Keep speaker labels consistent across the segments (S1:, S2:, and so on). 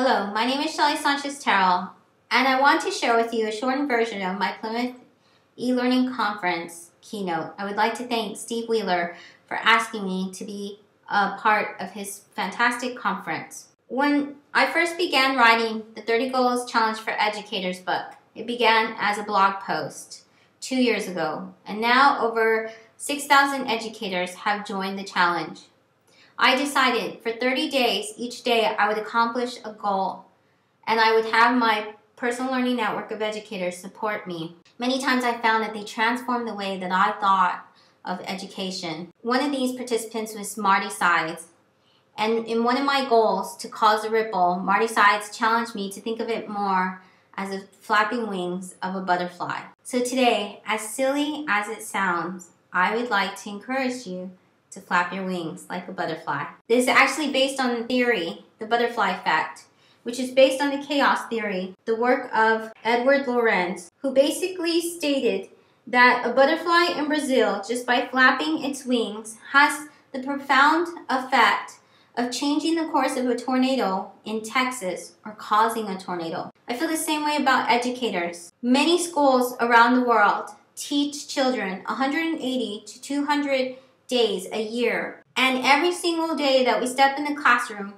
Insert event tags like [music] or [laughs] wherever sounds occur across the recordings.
S1: Hello, my name is Shelly Sanchez Terrell, and I want to share with you a shortened version of my Plymouth e-learning conference keynote. I would like to thank Steve Wheeler for asking me to be a part of his fantastic conference. When I first began writing the 30 Goals Challenge for Educators book, it began as a blog post two years ago, and now over 6,000 educators have joined the challenge. I decided for 30 days, each day I would accomplish a goal, and I would have my personal learning network of educators support me. Many times I found that they transformed the way that I thought of education. One of these participants was Marty Sides, and in one of my goals to cause a ripple, Marty Sides challenged me to think of it more as the flapping wings of a butterfly. So today, as silly as it sounds, I would like to encourage you to flap your wings like a butterfly. This is actually based on theory, the butterfly effect, which is based on the chaos theory, the work of Edward Lorenz, who basically stated that a butterfly in Brazil, just by flapping its wings, has the profound effect of changing the course of a tornado in Texas or causing a tornado. I feel the same way about educators. Many schools around the world teach children 180 to 200 days a year. And every single day that we step in the classroom,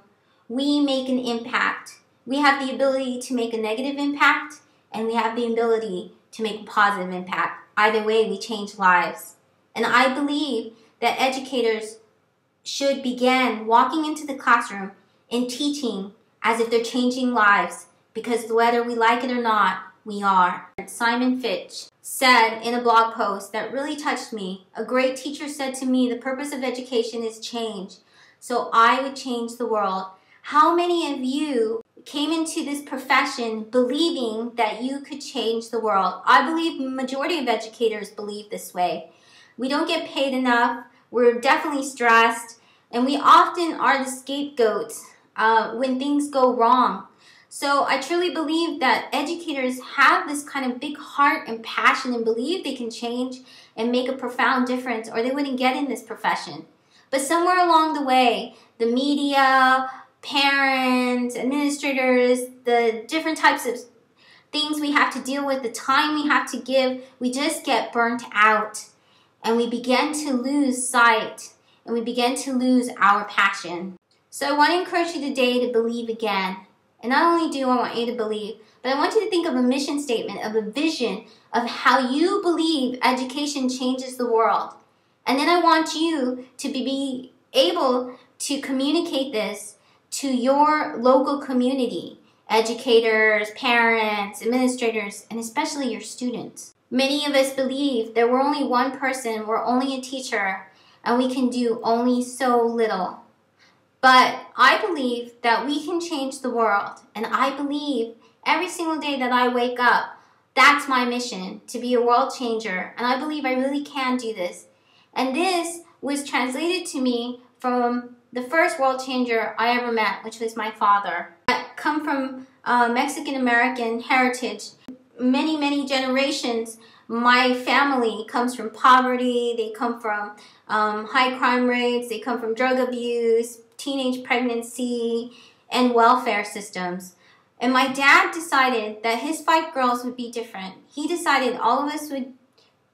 S1: we make an impact. We have the ability to make a negative impact and we have the ability to make a positive impact. Either way, we change lives. And I believe that educators should begin walking into the classroom and teaching as if they're changing lives because whether we like it or not, we are. Simon Fitch said in a blog post that really touched me. A great teacher said to me, the purpose of education is change. So I would change the world. How many of you came into this profession believing that you could change the world? I believe majority of educators believe this way. We don't get paid enough. We're definitely stressed, and we often are the scapegoats uh, when things go wrong. So I truly believe that educators have this kind of big heart and passion and believe they can change and make a profound difference or they wouldn't get in this profession. But somewhere along the way, the media, parents, administrators, the different types of things we have to deal with, the time we have to give, we just get burnt out and we begin to lose sight and we begin to lose our passion. So I want to encourage you today to believe again. And not only do I want you to believe, but I want you to think of a mission statement, of a vision of how you believe education changes the world. And then I want you to be able to communicate this to your local community, educators, parents, administrators, and especially your students. Many of us believe that we're only one person, we're only a teacher, and we can do only so little. But I believe that we can change the world, and I believe every single day that I wake up, that's my mission to be a world changer, and I believe I really can do this. And this was translated to me from the first world changer I ever met, which was my father. I come from uh, Mexican American heritage. Many, many generations, my family comes from poverty, they come from um, high crime rates, they come from drug abuse, teenage pregnancy, and welfare systems. And my dad decided that his five girls would be different. He decided all of us would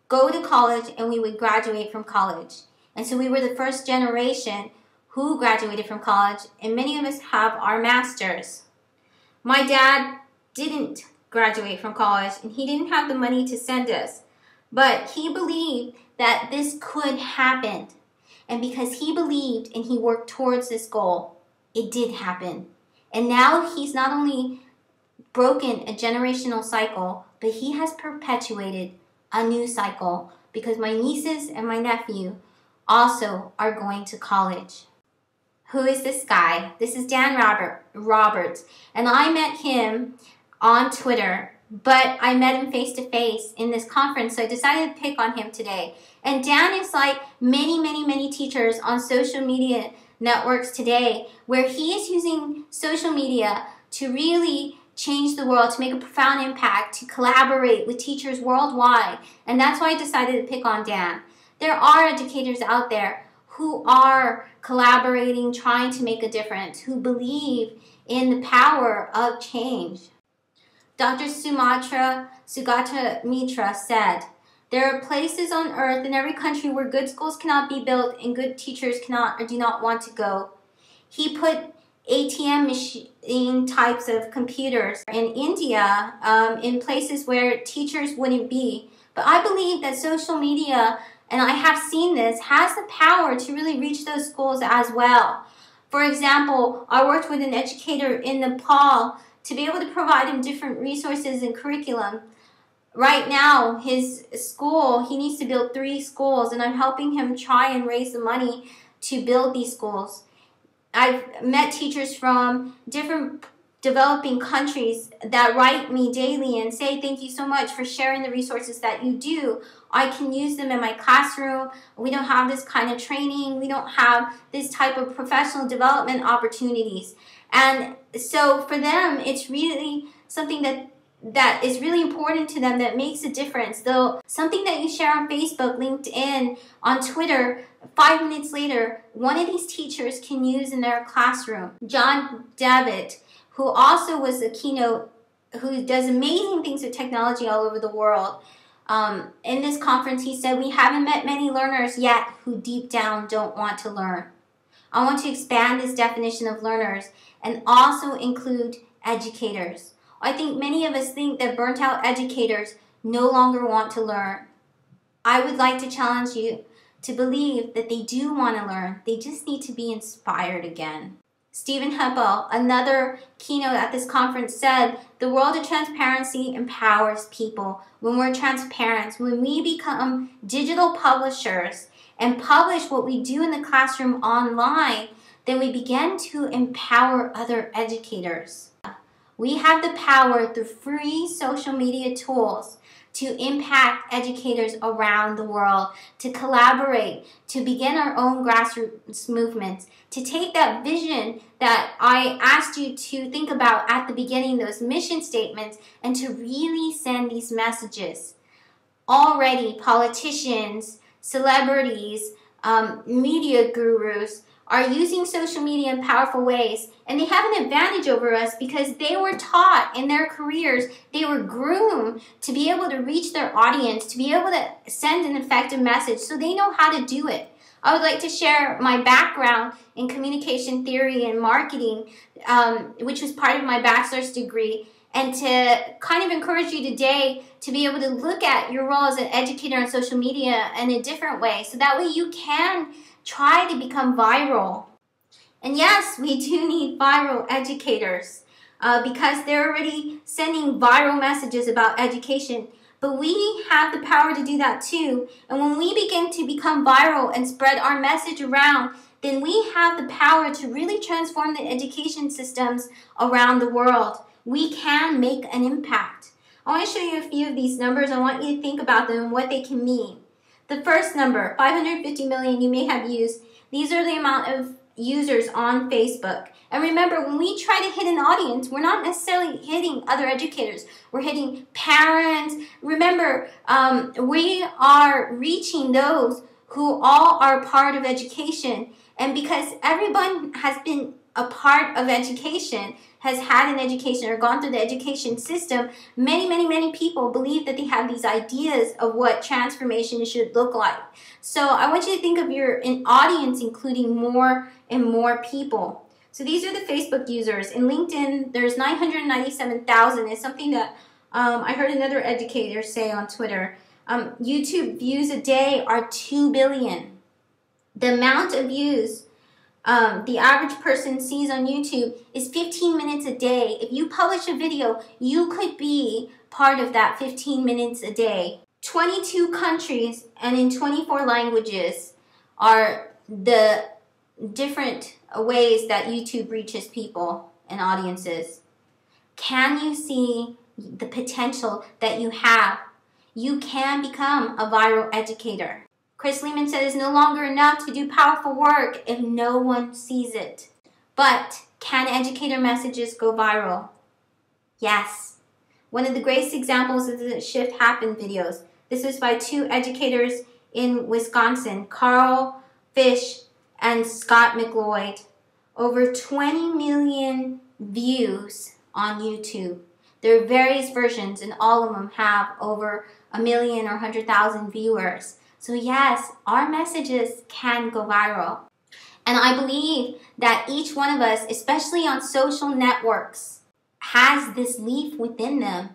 S1: go to college and we would graduate from college. And so we were the first generation who graduated from college, and many of us have our masters. My dad didn't graduate from college and he didn't have the money to send us, but he believed that this could happen. And because he believed and he worked towards this goal, it did happen. And now he's not only broken a generational cycle, but he has perpetuated a new cycle because my nieces and my nephew also are going to college. Who is this guy? This is Dan Robert, Roberts, and I met him on Twitter, but I met him face to face in this conference, so I decided to pick on him today. And Dan is like many, many, many teachers on social media networks today, where he is using social media to really change the world, to make a profound impact, to collaborate with teachers worldwide. And that's why I decided to pick on Dan. There are educators out there who are collaborating, trying to make a difference, who believe in the power of change. Dr. Sumatra Sugata Mitra said, There are places on earth in every country where good schools cannot be built and good teachers cannot or do not want to go. He put ATM machine types of computers in India um, in places where teachers wouldn't be. But I believe that social media, and I have seen this, has the power to really reach those schools as well. For example, I worked with an educator in Nepal to be able to provide him different resources and curriculum. Right now, his school, he needs to build three schools, and I'm helping him try and raise the money to build these schools. I've met teachers from different developing countries that write me daily and say thank you so much for sharing the resources that you do. I can use them in my classroom. We don't have this kind of training. We don't have this type of professional development opportunities. And so for them, it's really something that that is really important to them that makes a difference. Though something that you share on Facebook, LinkedIn, on Twitter, five minutes later, one of these teachers can use in their classroom. John Davitt, who also was a keynote, who does amazing things with technology all over the world. Um, in this conference, he said, We haven't met many learners yet who deep down don't want to learn. I want to expand this definition of learners and also include educators. I think many of us think that burnt out educators no longer want to learn. I would like to challenge you to believe that they do want to learn, they just need to be inspired again. Stephen Heppell, another keynote at this conference, said the world of transparency empowers people. When we're transparent, when we become digital publishers and publish what we do in the classroom online, then we begin to empower other educators. We have the power through free social media tools to impact educators around the world, to collaborate, to begin our own grassroots movements, to take that vision that I asked you to think about at the beginning, those mission statements, and to really send these messages. Already, politicians, celebrities, um, media gurus are using social media in powerful ways and they have an advantage over us because they were taught in their careers they were groomed to be able to reach their audience to be able to send an effective message so they know how to do it. I would like to share my background in communication theory and marketing um, which was part of my bachelor's degree and to kind of encourage you today to be able to look at your role as an educator on social media in a different way so that way you can try to become viral. And yes, we do [laughs] need viral educators uh, because they're already sending viral messages about education. But we have the power to do that too. And when we begin to become viral and spread our message around, then we have the power to really transform the education systems around the world. We can make an impact. I want to show you a few of these numbers. I want you to think about them and what they can mean. The first number, 550 million you may have used, these are the amount of users on Facebook. And remember, when we try to hit an audience, we're not necessarily hitting other educators. We're hitting parents. Remember, um, we are reaching those who all are part of education. And because everyone has been a part of education, has had an education or gone through the education system, many, many, many people believe that they have these ideas of what transformation should look like. So I want you to think of your an audience including more and more people. So these are the Facebook users. In LinkedIn, there's 997,000. It's something that um, I heard another educator say on Twitter. Um, YouTube views a day are 2 billion. The amount of views um, the average person sees on YouTube is 15 minutes a day. If you publish a video, you could be part of that 15 minutes a day. 22 countries and in 24 languages are the different ways that YouTube reaches people and audiences. Can you see the potential that you have? You can become a viral educator. Chris Lehmann said it's no longer enough to do powerful work if no one sees it. But can educator messages go viral? Yes. One of the greatest examples is the Shift Happen videos. This was by two educators in Wisconsin, Karl Fisch and Scott McLeod. Over 20 million views on YouTube. There are various versions, and all of them have over a million or 100,000 viewers. So, yes, our messages can go viral. And I believe that each one of us, especially on social networks, has this leaf within them,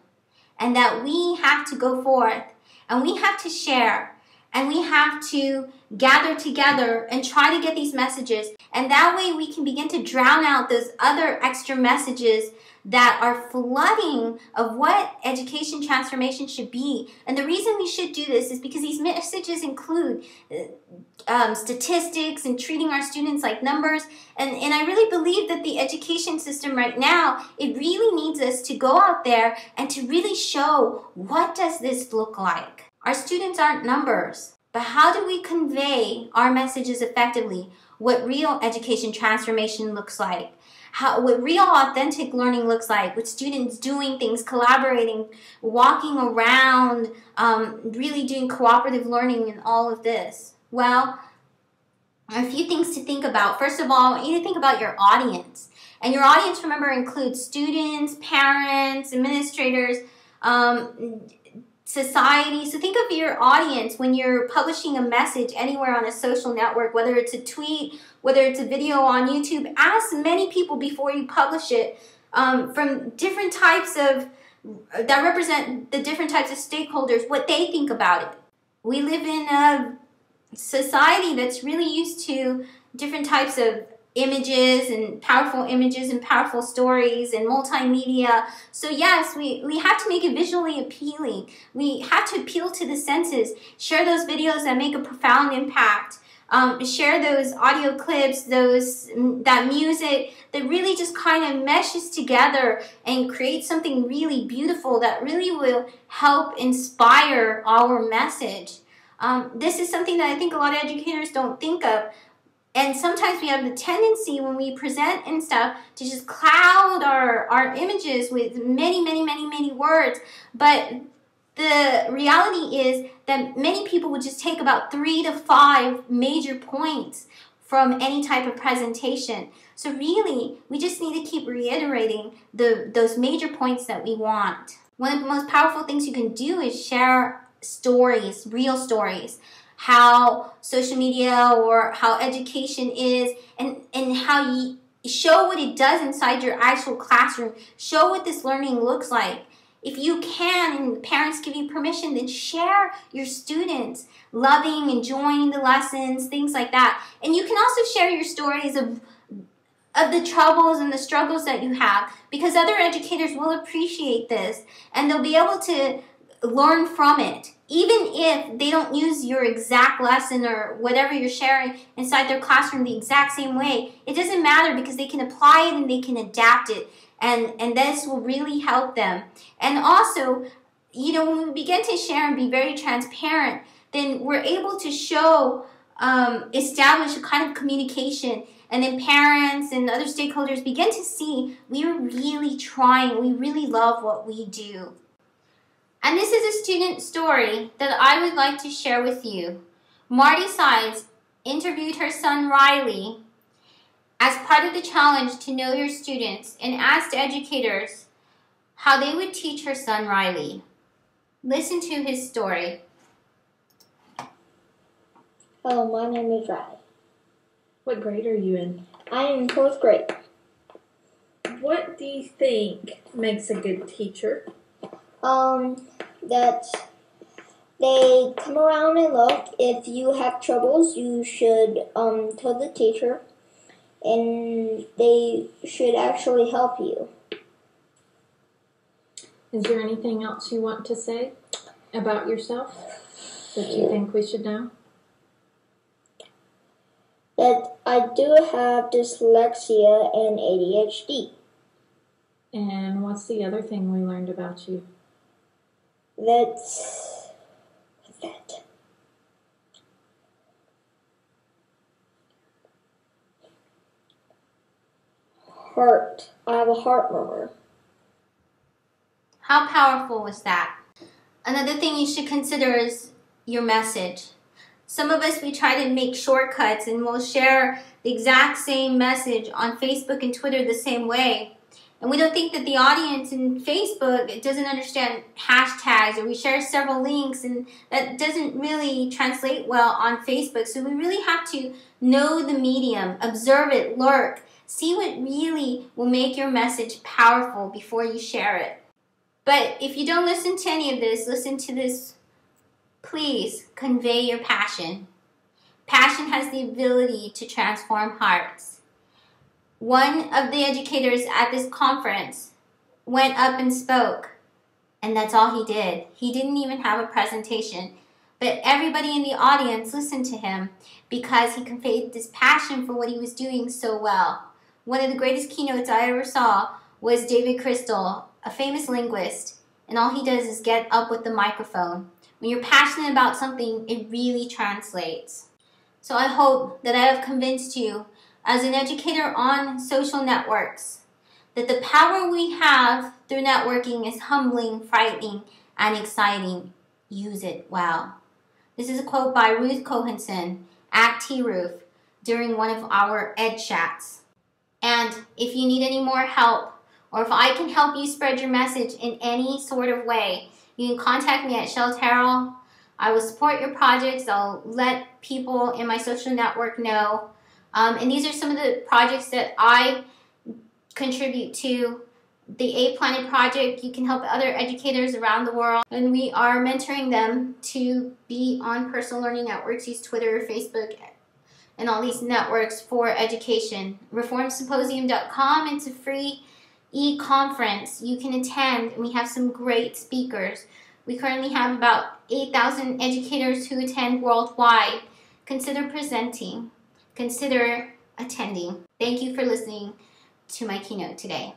S1: and that we have to go forth and we have to share and we have to gather together and try to get these messages. And that way we can begin to drown out those other extra messages that are flooding of what education transformation should be. And the reason we should do this is because these messages include uh, um, statistics and treating our students like numbers. And, and I really believe that the education system right now, it really needs us to go out there and to really show what does this look like. Our students aren't numbers, but how do we convey our messages effectively? What real education transformation looks like? How what real authentic learning looks like with students doing things collaborating walking around um, really doing cooperative learning and all of this. Well a few things to think about. First of all you need to think about your audience. And your audience remember includes students parents administrators um, society. So think of your audience when you're publishing a message anywhere on a social network, whether it's a tweet, whether it's a video on YouTube. Ask many people before you publish it um, from different types of that represent the different types of stakeholders what they think about it. We live in a society that's really used to different types of images and powerful images and powerful stories and multimedia. So yes, we, we have to make it visually appealing. We have to appeal to the senses, share those videos that make a profound impact. Um, share those audio clips, those that music that really just kind of meshes together and creates something really beautiful that really will help inspire our message. Um, this is something that I think a lot of educators don't think of. And sometimes we have the tendency when we present and stuff to just cloud our, our images with many, many, many, many words. But the reality is that many people would just take about three to five major points from any type of presentation. So really, we just need to keep reiterating the those major points that we want. One of the most powerful things you can do is share stories, real stories how social media or how education is and, and how you show what it does inside your actual classroom. Show what this learning looks like. If you can and parents give you permission, then share your students loving, enjoying the lessons, things like that. And you can also share your stories of of the troubles and the struggles that you have because other educators will appreciate this and they'll be able to learn from it. Even if they don't use your exact lesson or whatever you're sharing inside their classroom the exact same way, it doesn't matter because they can apply it and they can adapt it. And, and this will really help them. And also, you know, when we begin to share and be very transparent, then we're able to show, um, establish a kind of communication and then parents and other stakeholders begin to see we are really trying, we really love what we do. And this is a student story that I would like to share with you. Marty Sides interviewed her son Riley as part of the challenge to know your students and asked educators how they would teach her son Riley. Listen to his story.
S2: Hello, my name is Riley.
S3: What grade are you in?
S2: I am in fourth grade.
S3: What do you think makes a good teacher?
S2: Um, that they come around and look. If you have troubles, you should um, tell the teacher, and they should actually help you.
S3: Is there anything else you want to say about yourself that you think we should know?
S2: That I do have dyslexia and ADHD.
S3: And what's the other thing we learned about you?
S2: That's that. Heart. I have a heart murmur.
S1: How powerful was that? Another thing you should consider is your message. Some of us, we try to make shortcuts and we'll share the exact same message on Facebook and Twitter the same way. And we don't think that the audience in Facebook doesn't understand hashtags or we share several links and that doesn't really translate well on Facebook. So we really have to know the medium, observe it, lurk, see what really will make your message powerful before you share it. But if you don't listen to any of this, listen to this. Please convey your passion. Passion has the ability to transform hearts one of the educators at this conference went up and spoke, and that's all he did. He didn't even have a presentation. But everybody in the audience listened to him because he conveyed this passion for what he was doing so well. One of the greatest keynotes I ever saw was David Crystal, a famous linguist, and all he does is get up with the microphone. When you're passionate about something, it really translates. So I hope that I have convinced you as an educator on social networks that the power we have through networking is humbling, frightening, and exciting. Use it well. This is a quote by Ruth Cohenson at T Roof during one of our Ed Chats. And if you need any more help, or if I can help you spread your message in any sort of way, you can contact me at Shell Terrell. I will support your projects. I'll let people in my social network know um, and these are some of the projects that I contribute to. The A Planet Project, you can help other educators around the world, and we are mentoring them to be on personal learning networks, use Twitter, Facebook, and all these networks for education. ReformSymposium.com, it's a free e conference you can attend, and we have some great speakers. We currently have about 8,000 educators who attend worldwide. Consider presenting consider attending. Thank you for listening to my keynote today.